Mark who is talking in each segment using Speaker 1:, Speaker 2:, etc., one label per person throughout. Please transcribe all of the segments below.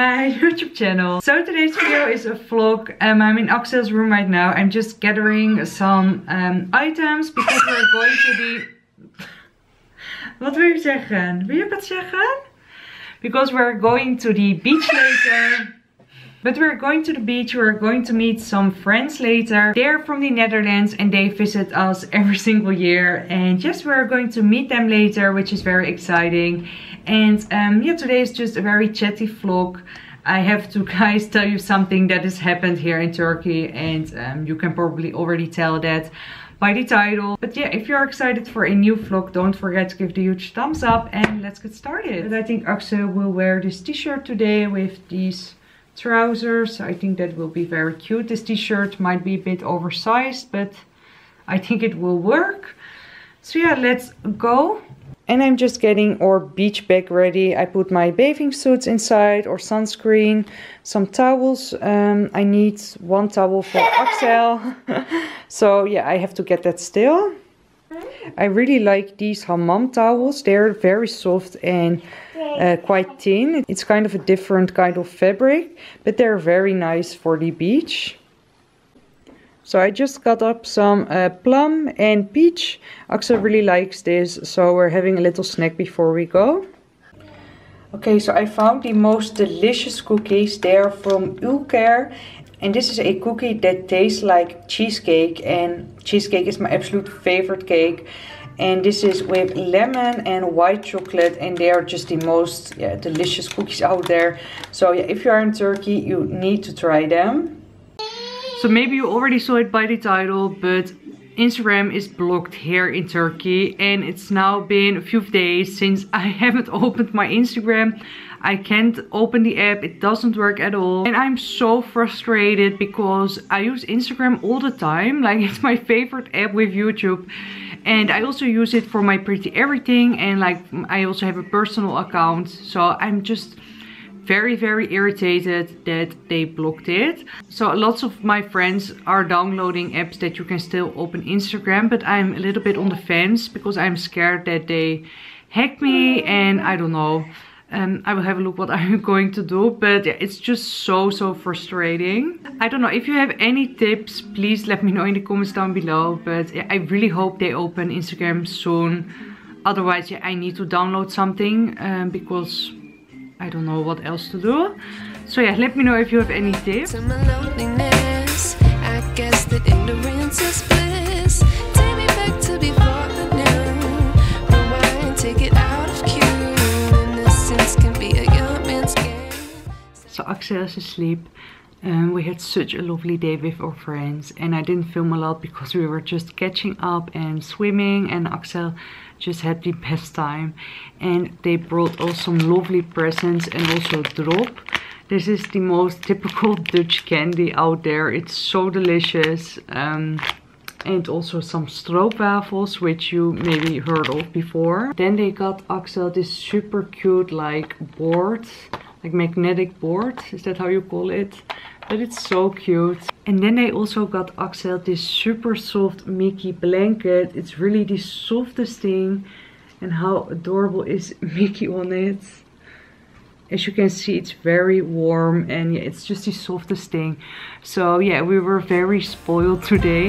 Speaker 1: My YouTube channel. So today's video is a vlog. Um, I'm in Aksel's room right now. I'm just gathering some um, items because we're going to be... Wat wil je zeggen? Wil je wat zeggen? Because we're going to the beach later. But we're going to the beach, we're going to meet some friends later. They're from the Netherlands and they visit us every single year. And yes, we're going to meet them later, which is very exciting. And um, yeah, today is just a very chatty vlog. I have to guys tell you something that has happened here in Turkey and um, you can probably already tell that by the title. But yeah, if you're excited for a new vlog, don't forget to give the huge thumbs up and let's get started. But I think Aksel will wear this t-shirt today with these trousers. I think that will be very cute. This t-shirt might be a bit oversized, but I think it will work. So yeah, let's go. And I'm just getting our beach bag ready. I put my bathing suits inside or sunscreen, some towels. Um, I need one towel for Aksel. so yeah, I have to get that still. I really like these hammam towels. They're very soft and uh, quite thin. It's kind of a different kind of fabric, but they're very nice for the beach. So I just got up some uh, plum and peach. Aksel really likes this, so we're having a little snack before we go. Okay, so I found the most delicious cookies. They're from Ülker. And this is a cookie that tastes like cheesecake. And cheesecake is my absolute favorite cake. And this is with lemon and white chocolate. And they are just the most yeah, delicious cookies out there. So yeah, if you are in Turkey, you need to try them. So maybe you already saw it by the title, but Instagram is blocked here in Turkey and it's now been a few days since I haven't opened my Instagram. I can't open the app, it doesn't work at all. And I'm so frustrated because I use Instagram all the time. Like it's my favorite app with YouTube. And I also use it for my pretty everything and like I also have a personal account. So I'm just very very irritated that they blocked it. So lots of my friends are downloading apps that you can still open instagram but i'm a little bit on the fence because i'm scared that they hack me and i don't know. Um, I will have a look what I'm going to do but yeah, it's just so so frustrating. I don't know if you have any tips please let me know in the comments down below but yeah, I really hope they open Instagram soon. Otherwise yeah, I need to download something um, because I don't know what else to do. So yeah, let me know if you have any tips.
Speaker 2: To my loneliness, I guess that ignorance is bliss. Take me back to before the new. Rewind, take it out of cue. Innocence can be a young man's game.
Speaker 1: So Aksel is asleep. Um, we had such a lovely day with our friends. And I didn't film a lot because we were just catching up and swimming. And Aksel just had the best time. And they brought us some lovely presents and also drop. This is the most typical Dutch candy out there. It's so delicious. Um, and also some stroopwafels which you maybe heard of before. Then they got Aksel this super cute like board like magnetic board is that how you call it? But it's so cute. And then they also got Aksel this super soft Mickey blanket. It's really the softest thing and how adorable is Mickey on it. As you can see it's very warm and yeah, it's just the softest thing. So yeah we were very spoiled today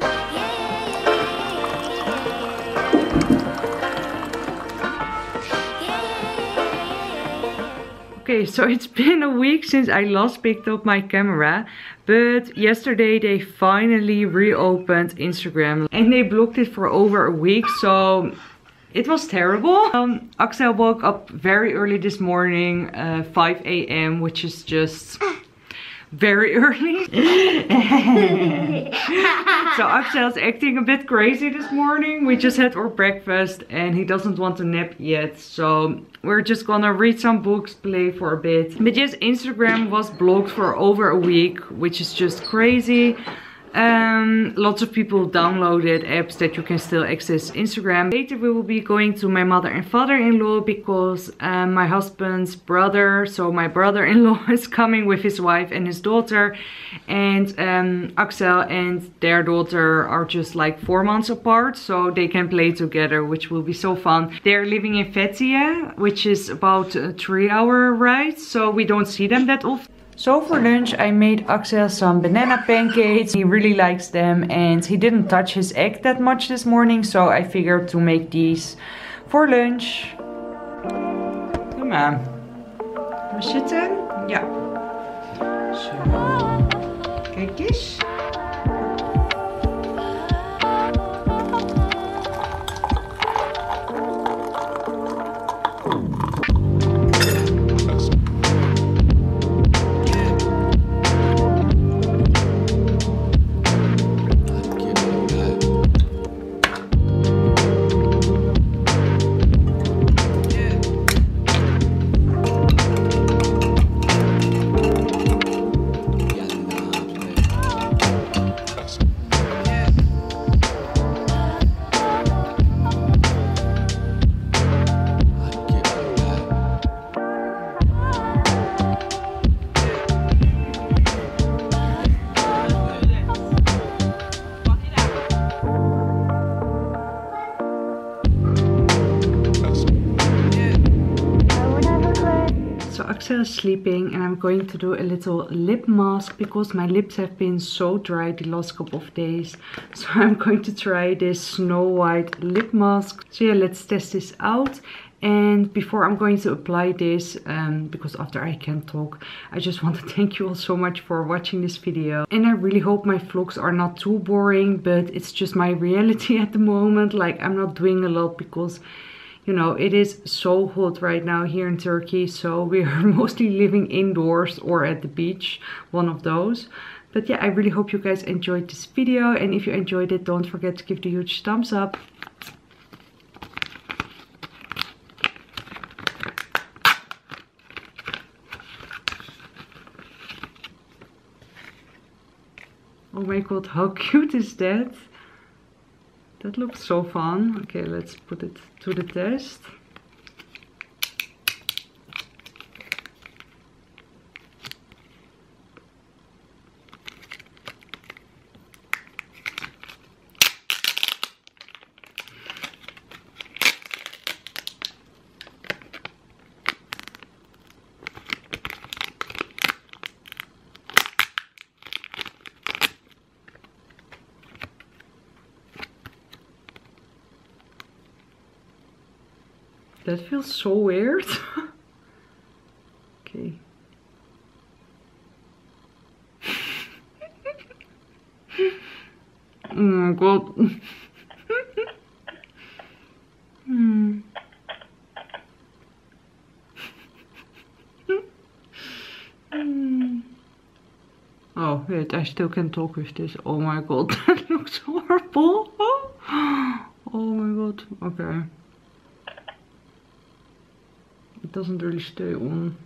Speaker 1: Okay, so it's been a week since I last picked up my camera. But yesterday they finally reopened Instagram. And they blocked it for over a week. So it was terrible. Um, Aksel woke up very early this morning, uh, 5 a.m. Which is just very early. so Aksel's acting a bit crazy this morning. We just had our breakfast and he doesn't want to nap yet. So we're just gonna read some books, play for a bit. But yes, Instagram was blocked for over a week, which is just crazy. Um, lots of people downloaded apps that you can still access Instagram. Later we will be going to my mother and father-in-law because um, my husband's brother, so my brother-in-law is coming with his wife and his daughter. And um, Aksel and their daughter are just like four months apart, so they can play together, which will be so fun. They're living in Fethiye, which is about a three hour ride, so we don't see them that often. So for lunch I made Aksel some banana pancakes. He really likes them and he didn't touch his egg that much this morning. So I figured to make these for lunch. Kom aan. We zitten? Ja. Zo. Kijk eens. Is sleeping and I'm going to do a little lip mask because my lips have been so dry the last couple of days. So I'm going to try this Snow White lip mask. So yeah, let's test this out. And before I'm going to apply this, um, because after I can talk, I just want to thank you all so much for watching this video. And I really hope my vlogs are not too boring, but it's just my reality at the moment. Like I'm not doing a lot because you know, it is so hot right now here in Turkey. So we are mostly living indoors or at the beach, one of those. But yeah, I really hope you guys enjoyed this video. And if you enjoyed it, don't forget to give the huge thumbs up. Oh my god, how cute is that? That looks so fun. Okay, let's put it to the test. That feels so weird. okay. oh my god. hmm. Oh, wait, I still can talk with this. Oh my god, that looks horrible. Oh my god, okay. Doesn't really stay on.